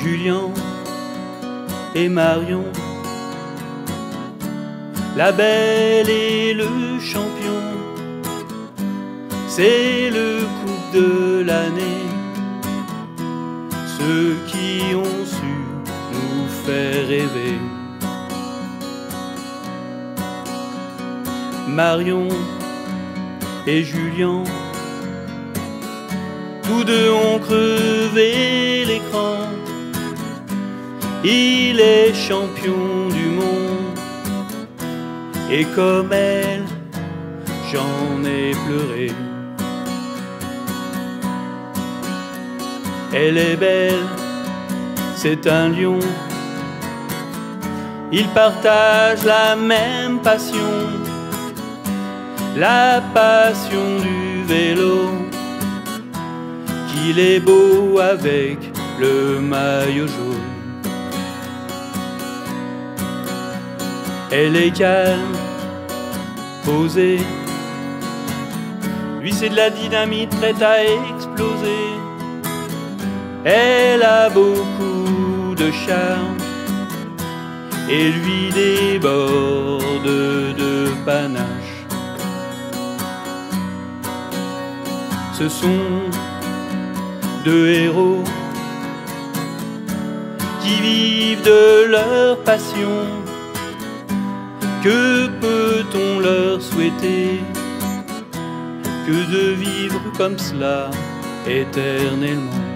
Julien et Marion, la belle et le champion, c'est le coup de l'année. Ceux qui ont su nous faire rêver. Marion et Julien, tous deux ont crevé. Il est champion du monde. Et comme elle, j'en ai pleuré. Elle est belle, c'est un lion. Ils partagent la même passion, la passion du vélo. Qu'il est beau avec le maillot jaune. Elle est calme, posée. Lui, c'est de la dynamite prête à exploser. Elle a beaucoup de charme et lui déborde de panache. Ce sont deux héros qui vivent de leur passion. Que peut-on leur souhaiter? Que de vivre comme cela éternellement